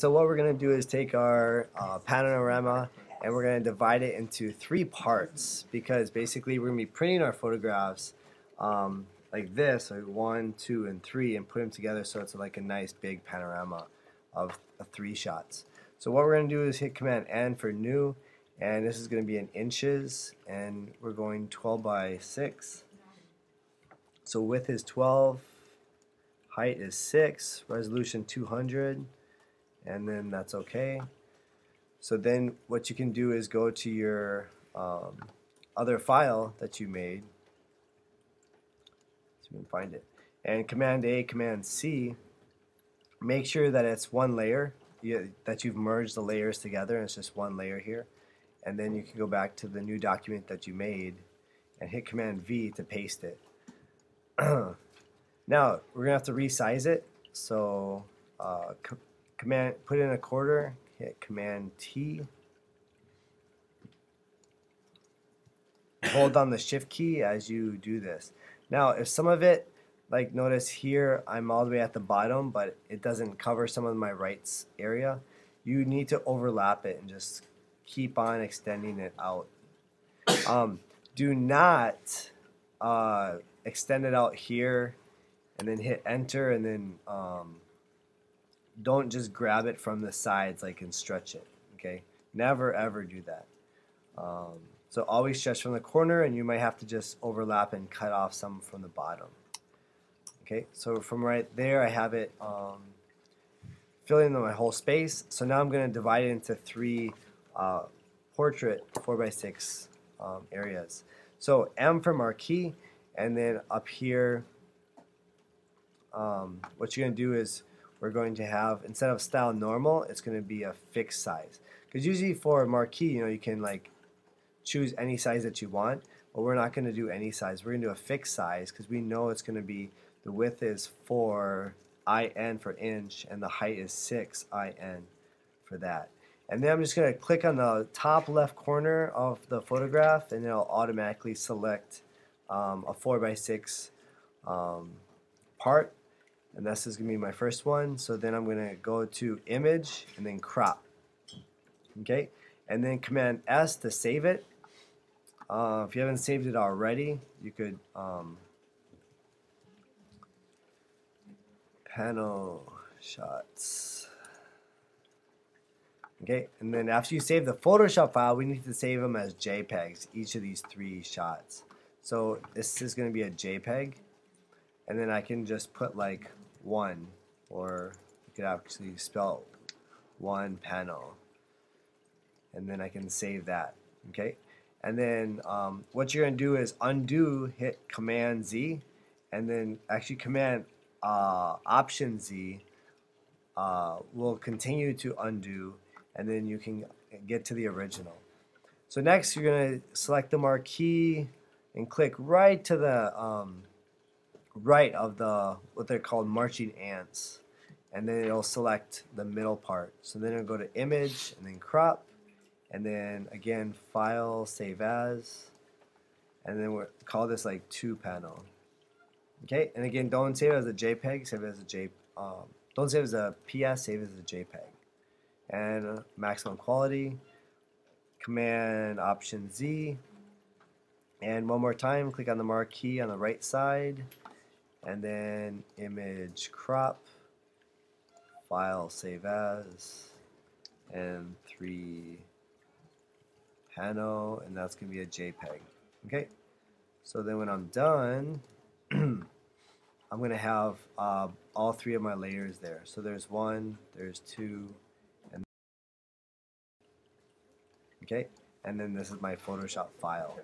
So what we're to do is take our uh, panorama and we're to divide it into three parts because basically we're to be printing our photographs um, like this, so one, two, and three, and put them together so it's like a nice big panorama of, three shots. So what we're to do is hit Command N for new, and this is to be in inches, and we're going 12 by 6. So width is 12, height is 6, resolution 200, and then that's okay. So then what you can do is go to your um, other file that you made, so you can find it, and Command A, Command C, make sure that it's one layer, you, that you've merged the layers together and it's just one layer here. And then you can go back to the new document that you made and hit Command V to paste it. now, we're to have to resize it. So uh, command put in a quarter, hit Command T. Hold down the Shift key as you do this. Now, if some of it, like notice here, I'm all the way at the bottom, but it doesn't cover some of my rights area, you need to overlap it and just keep on extending it out. Um, do not uh, extend it out here and then hit enter and then um, don't just grab it from the sides like and stretch it. Okay, never ever do that. Um, so always stretch from the corner, and you might have to just overlap and cut off some from the bottom. Okay, so from right there, I have it um, filling in my whole space. So now I'm going to divide it into three uh, portrait four by six um, areas. So M for marquee, and then up here, um, what you're going to do is we're going to have, instead of style normal, it's going to be a fixed size. Because usually for a marquee, you know, you can like choose any size that you want, but we're not going to do any size. We're going to do a fixed size because we know it's going to be, the width is 4 IN for inch and the height is 6 IN for that. And then I'm just going to click on the top left corner of the photograph and it'll automatically select um, a 4x6 um, part and this is going to be my first one. So then I'm going to go to image and then crop. Okay, and then Command S to save it. Uh, if you haven't saved it already, you could um, panel shots. Okay, and then after you save the Photoshop file, we need to save them as JPEGs, each of these three shots. So this is going to be a JPEG, and then I can just put like one, or you could actually spell one panel, and then I can save that. Okay, and then um, what you're gonna do is undo, hit Command Z, and then actually Command uh, Option Z uh, will continue to undo, and then you can get to the original. So next, you're gonna select the marquee and click right to the um, right of the what they're called marching ants. And then it'll select the middle part. So then it'll go to image and then crop. And then again file save as. And then we'll call this like two panel. Okay and again don't save it as a JPEG save it as a J um, don't save it as a PS save it as a JPEG. And uh, maximum quality command option Z. And one more time click on the marquee on the right side and then image crop file save as and three panel and that's gonna be a JPEG. Okay so then when I'm done I'm gonna have uh, all three of my layers there. So there's one there's two and okay and then this is my Photoshop file